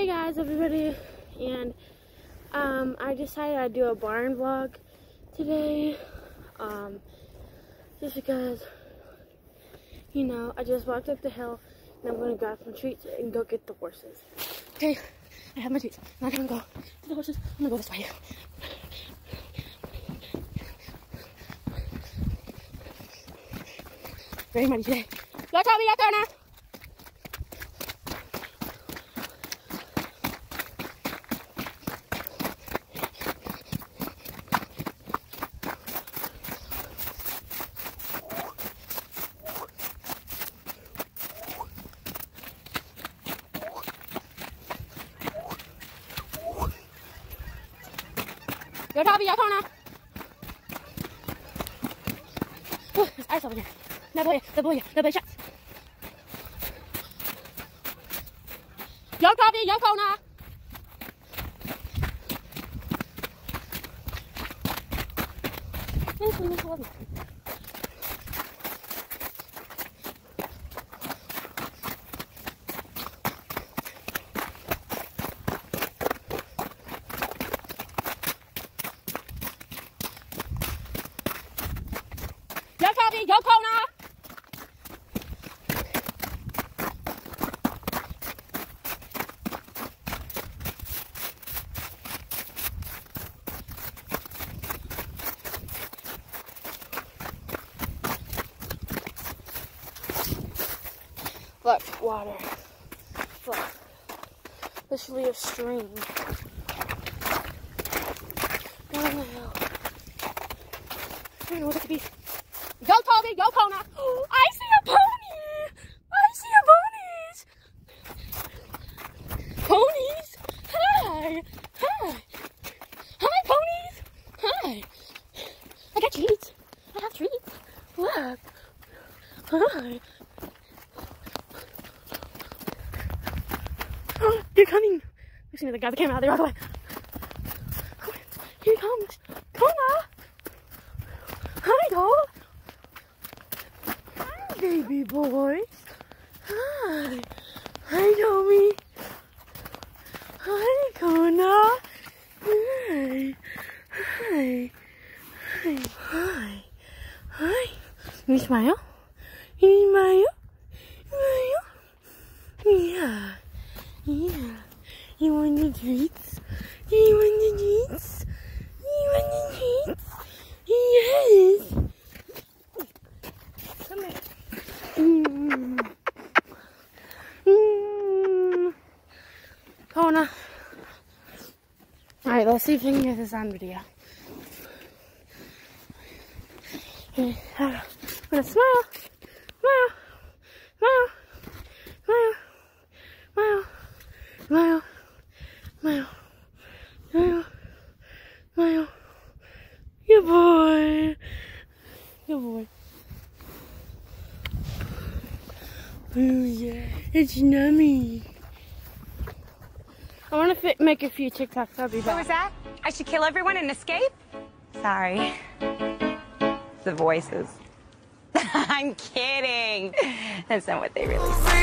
Hey guys, everybody, and um, I decided I'd do a barn vlog today, um, just because, you know, I just walked up the hill, and I'm gonna grab some treats and go get the horses. Okay, I have my treats. I'm not gonna go to the horses. I'm gonna go this way. Very muddy today. 有踏板脚踏呢？二十块钱，那不要，那不要，那不要下。脚踏呢？哎，什么说踏？Look, water. Look. Literally a stream. Down the hill. I don't know what it could be. Go, Toby, go, Kona. I see a pony. I see a ponies. Ponies? Hi. Hi. Hi, ponies. Hi. I got treats. I have treats. Look. Hi. You're coming. Listen to the guy that came out there all the way. Here he comes. Kona. Ah. Hi, dog. Hi, baby boy. Hi. Hi, Tommy. Hi, Kona. Hi. Hi. Hi. Hi. Hi. You smile? You smile? Smile? Yeah. Yeah. You want the treats? You want the treats? You want the treats? Yes. Come here. Mm. Mm. Kona. Alright, let's see if we can get this on video. I'm gonna. Smile. Smile. Smile. Smile. Smile. Smile. Smile. Smile. Good boy. Good boy. Oh yeah, it's yummy. I want to make a few TikToks. I'll be What back. was that? I should kill everyone and escape? Sorry. The voices. I'm kidding. That's not what they really say.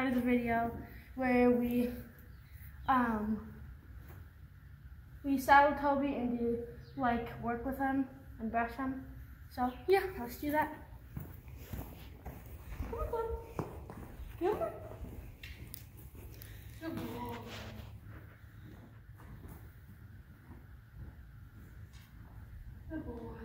Part of the video where we um we saddle Toby and do like work with him and brush him. So yeah, let's do that. Come on. Come on. Good boy. Good boy. Good boy.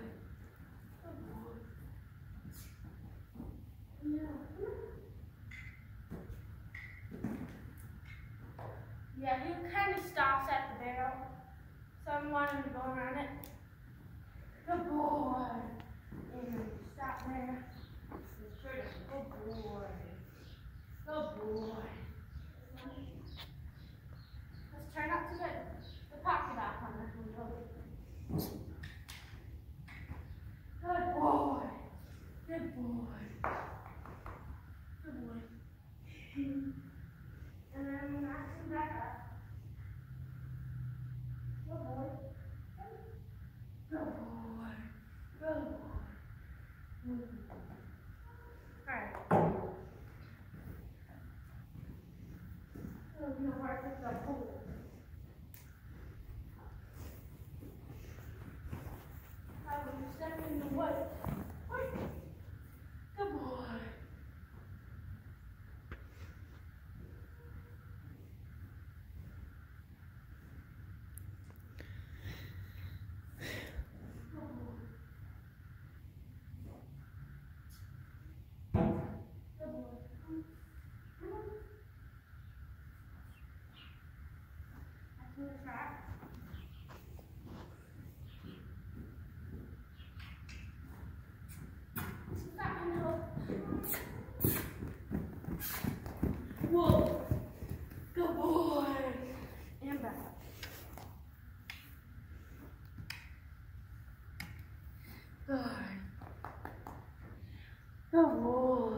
Good boy.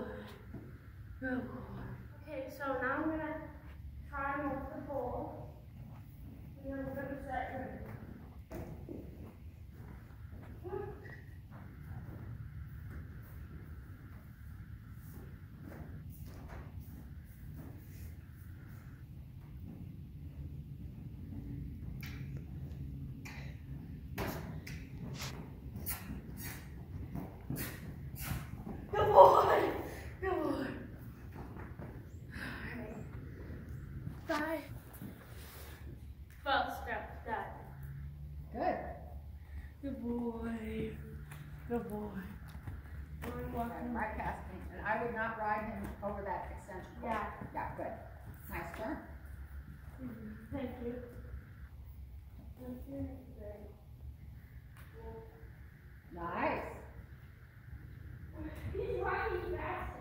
Good boy. Okay, so now I'm gonna try and off the bowl. And then we're gonna set your. Good boy. Good boy. Bye. Twelve steps done. Good. Good boy. Good boy. We're Okay, walking. right past me, and I would not ride him over that extension cord. Yeah. Yeah, good. Nice turn. Thank you. Thank you. Great. Nice. He's riding fast.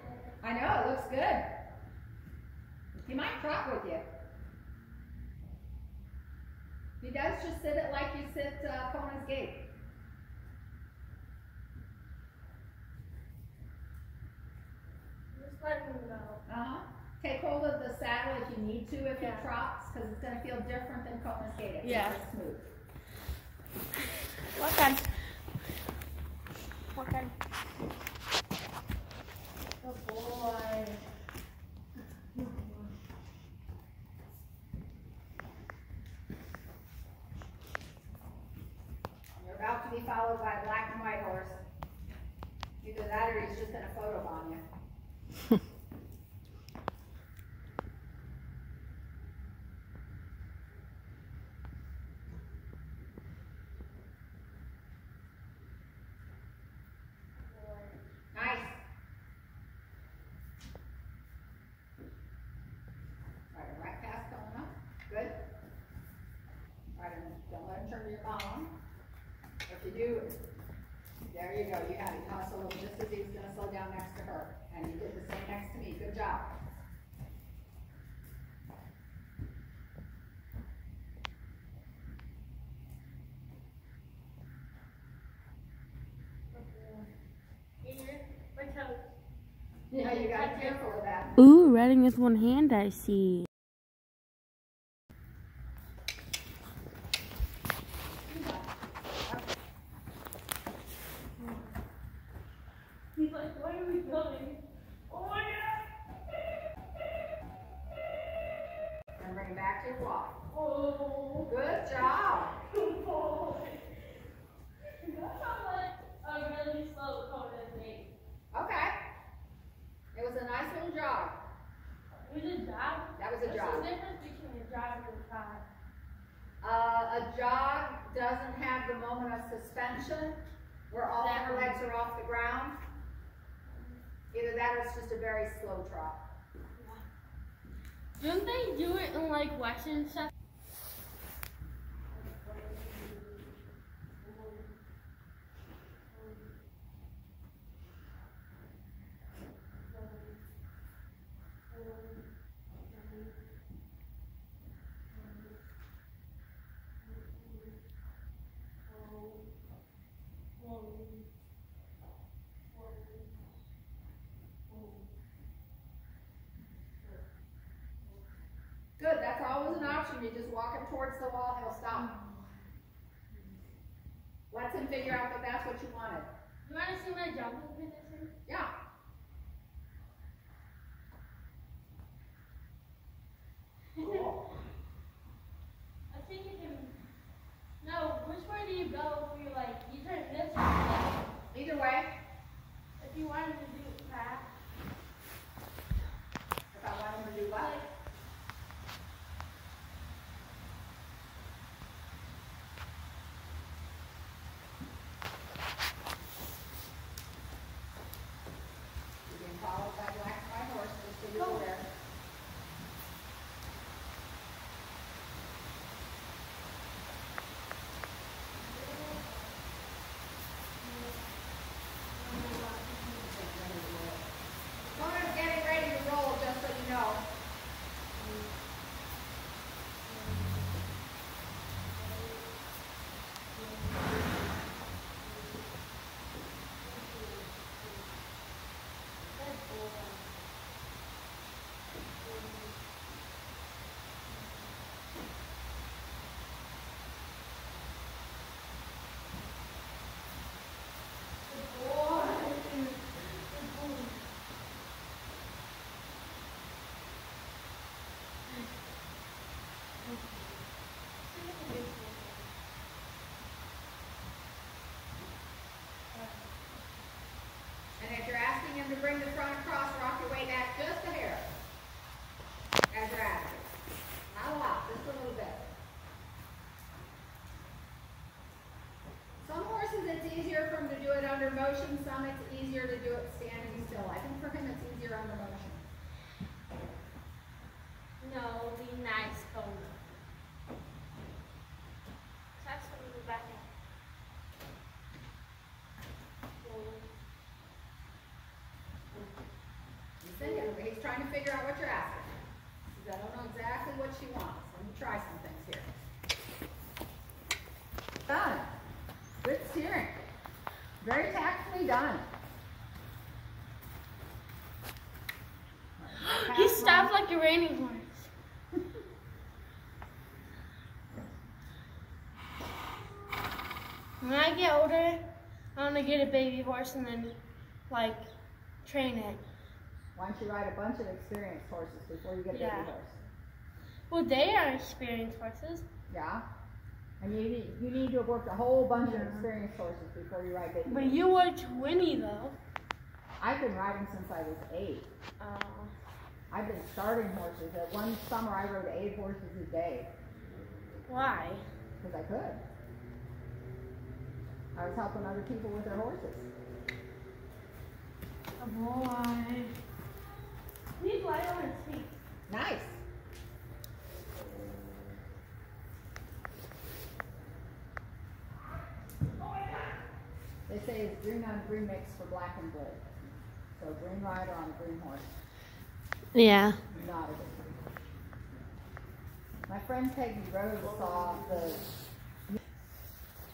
I know, it looks good. He might trot with you. He does just sit it like you sit uh, Conan's gait. Just let him go. Uh-huh. Take hold of the saddle if you need to if he Yeah. trots, because it's gonna feel different than Conan's gait. It's Yeah. smooth. What kind? What kind? Good boy. You're about to be followed by black and white horse. Either that or he's just gonna photobomb you. Good. Right, don't let him turn your mom. If you do, there you go, you had it. Hustle him just as he was gonna slow down next to her. And you did the same next to me. Good job. Here, my toes. Yeah, you gotta be careful with that. Ooh, writing with one hand, I see. He's like, where are we going? Oh my And bring it back to your walk. god! Oh, Good job. good boy. That sounds like a really slow Conan name. Okay. It was a nice little jog. It was a jog. That was a What's jog. the difference between a jog and a jog? Uh, a jog doesn't have the moment of suspension where all four legs are off the ground. Either that or it's just a slow trot. Don't they do it in like Western stuff? Him, you just walk him towards the wall, he'll stop. Let him figure out that that's what you wanted. You want to see my jumping position? Yeah. Cool. I think you can. No, he's trying to figure out what you're asking. Says, I don't know exactly what she wants. Let me try some things here. Done. Good steering. Very tactfully done. He stopped like a reining horse. when I get older, I want to get a baby horse and then, like, train it. Why don't you ride a bunch of experienced horses before you get a baby horse? Well, they are experienced horses. Yeah? And you need, you need to have worked a whole bunch of experienced horses before you ride baby But horses. you were 20 though. I've been riding since I was eight. Oh. I've been starting horses. At one summer, I rode eight horses a day why? because I could. I was helping other people with their horses. A boy. He's light on his feet. Nice. They say it's green on green mix for black and blue. So green rider on a green horse, Yeah. not a good. My friend Peggy Rose saw the.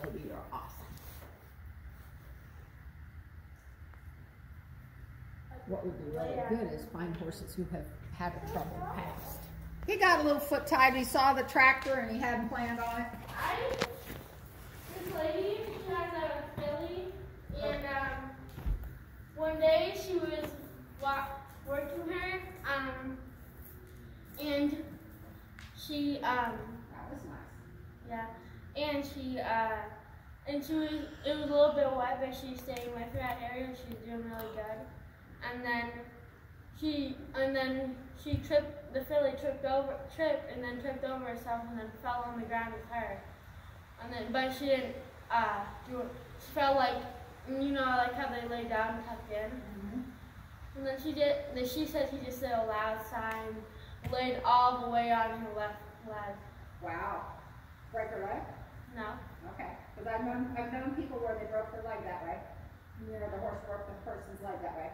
Toby, you're awesome. What would be really good is find horses who have had a troubled past. He got a little foot tied. He saw the tractor and he hadn't planned on it. I, this lady, she has a filly, and um, one day she was wa- working her, um, and she, um, That was nice. yeah, and she, uh, and she was, it was a little bit wet, but she was staying with her at area, and she was doing really good. And then she, and then she tripped, the filly tripped over, tripped, and then tripped over herself, and then fell on the ground with her. And then, but she didn't, uh, do it, she felt like, you know, like how they lay down and tuck in. And then she did, then she said she just did a loud sign, laid all the way on her left leg. Wow. Break her leg? No. Okay. Because I've known, I've known people where they broke their leg that way. Where the horse broke the person's leg that way.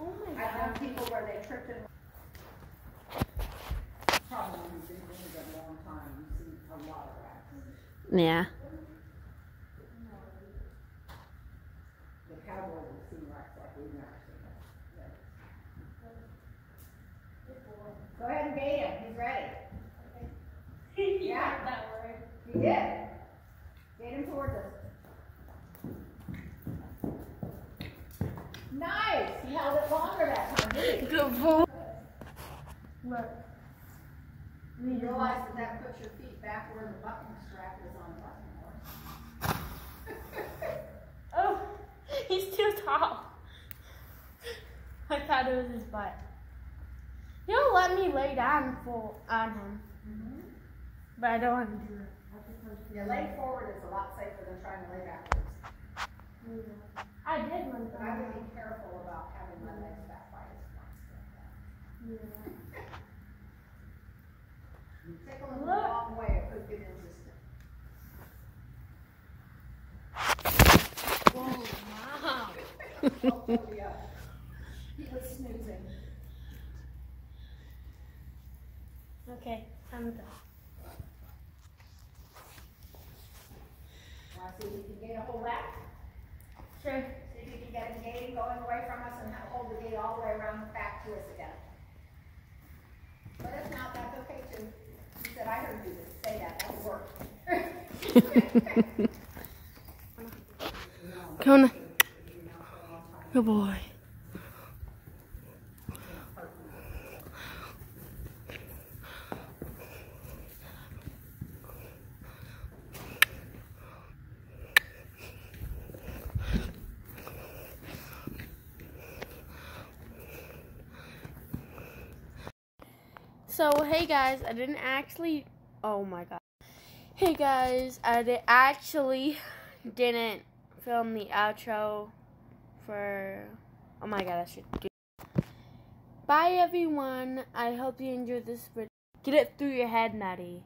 Oh my I've known people where they tripped and. Probably you've been doing it a long time, you see a lot of accidents. Yeah. The cowboy will see wrecks like we've never seen it. Go ahead and bait him, he's ready. Yeah, that one. He did. Gate him towards us. Nice. He held it longer that time, didn't he? Good boy. Look. You realize that that puts your feet back where the bucking strap is on the bucking horse. Oh, he's too tall. I thought it was his butt. He'll let me lay down full on him. Mm-hmm. But I don't want to do it. Yeah, lay forward is a lot safer than trying to lay backwards. I did one But I would time. be careful about having my legs back You tickle the Look. wrong way. Oh, was. Okay, I'm done. Wanna see if you can gain a hold that? Sure. See if you can get him gaiting going away from us and hold the gait all the way around back to us again. But if not, that's okay too. He said, I heard you say that, that'll work. Kona. Good boy. So, hey guys, I didn't actually. Oh my god. Hey guys, I did actually didn't film the outro for. Oh my god, I should do. Bye everyone. I hope you enjoyed this video. Get it through your head, Nutty.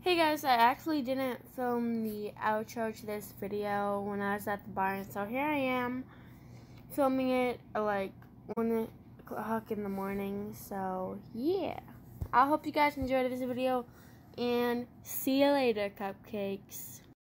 Hey guys, I actually didn't film the outro to this video when I was at the barn, so here I am filming it like one o'clock in the morning. So yeah, I hope you guys enjoyed this video, and see you later, cupcakes.